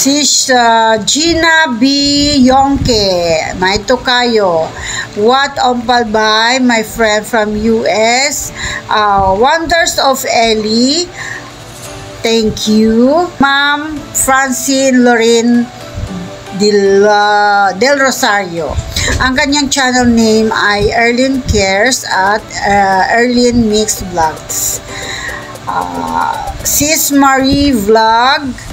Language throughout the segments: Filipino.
Si uh, Gina B. Yonke, may tokayo. What Ompal by my friend from US. Uh, Wonders of Ellie. Thank you. Ma'am Francine Lorin Del, uh, Del Rosario. Ang kanyang channel name ay Erlin Cares at uh, Erlin Mix Vlogs. Uh, Sis Marie Vlog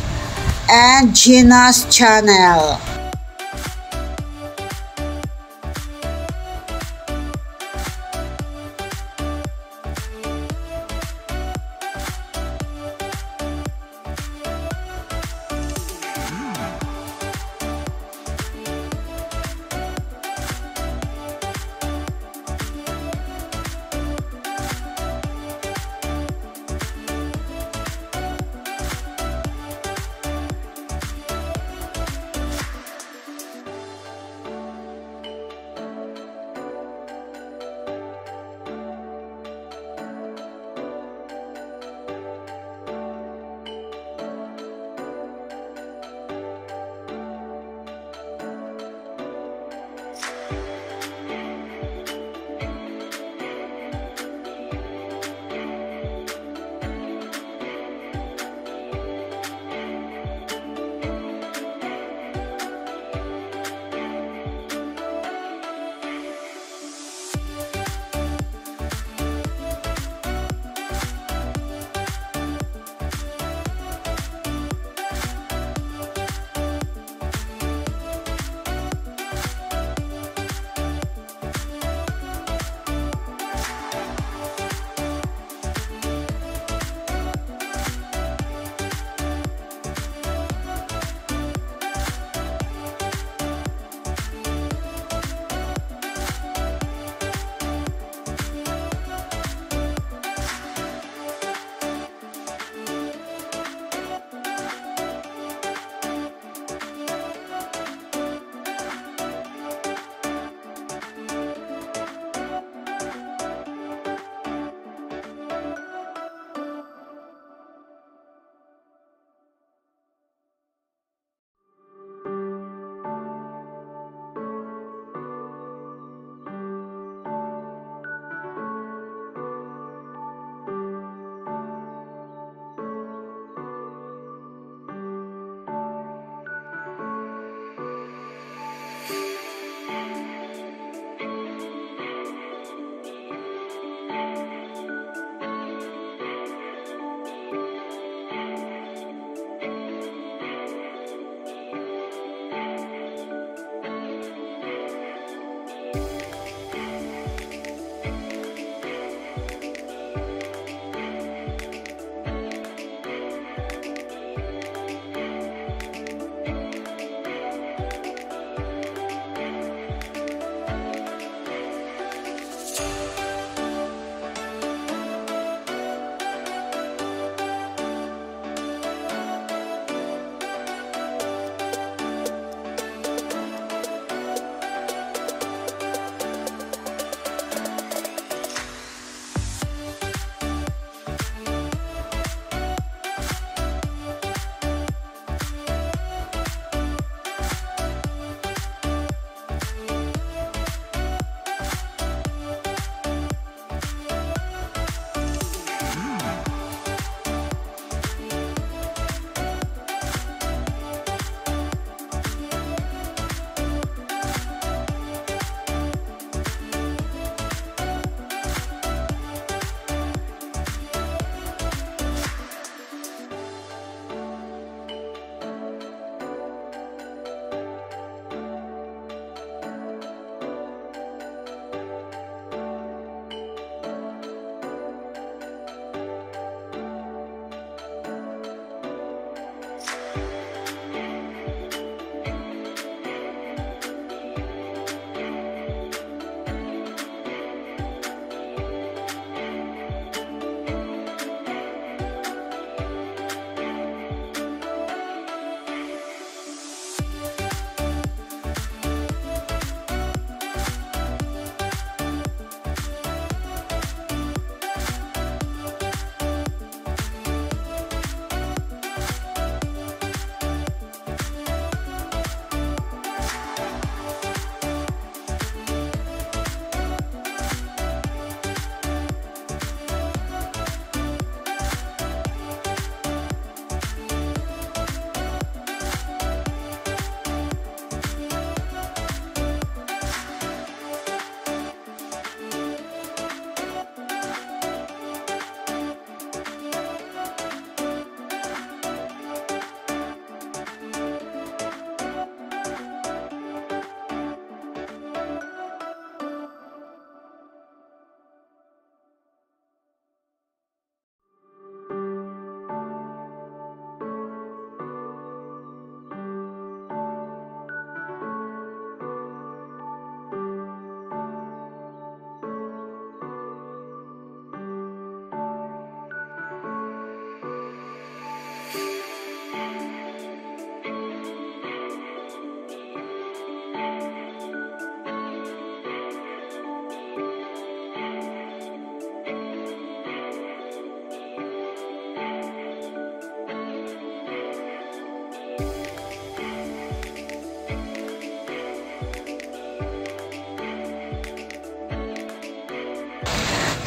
and Gina's channel.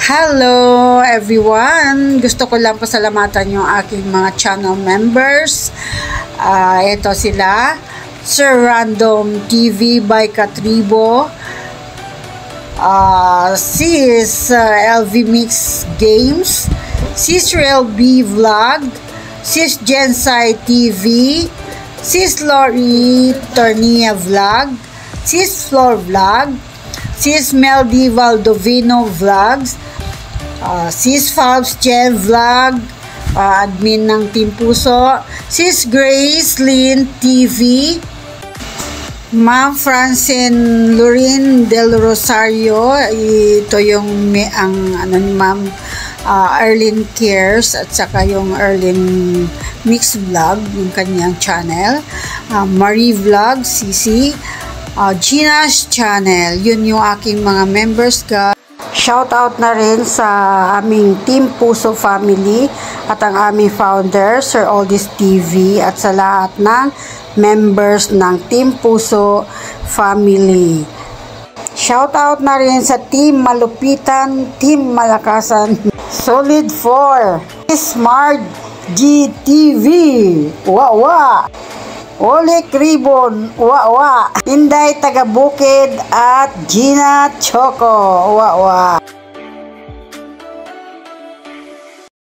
Hello everyone! Gusto ko lang pasalamatan yung aking mga channel members. Uh, ito sila. Sir Random TV by Katribo. Uh, sis uh, LV Mix Games. Sis Real B Vlog. Sis Gensai TV. Sis Lori Tornia Vlog. Sis Floor Vlog. Sis Meldy Valdovino Vlogs. Uh, Sis Fabs Jen Vlog, uh, admin ng Team Puso, Sis Grace Lynn TV, Ma'am Francine Lorin Del Rosario, ito yung may, ang ano ni Ma'am uh, Erlin Cares at saka yung Erlin Mix Vlog, yung kanyang channel. Uh, Marie Vlog, CC, uh, Gina's channel, yun yung aking mga members guys. Shout out na rin sa aming Team Puso family at ang aming founder, Sir Oldis TV at sa lahat ng members ng Team Puso family. Shout out na rin sa Team Malupitan, Team Malakasan, Solid 4, Smart GTV, Wawa, Olik Ribbon, Wawa, Inday Tagabukid at Gina Choco, Wawa.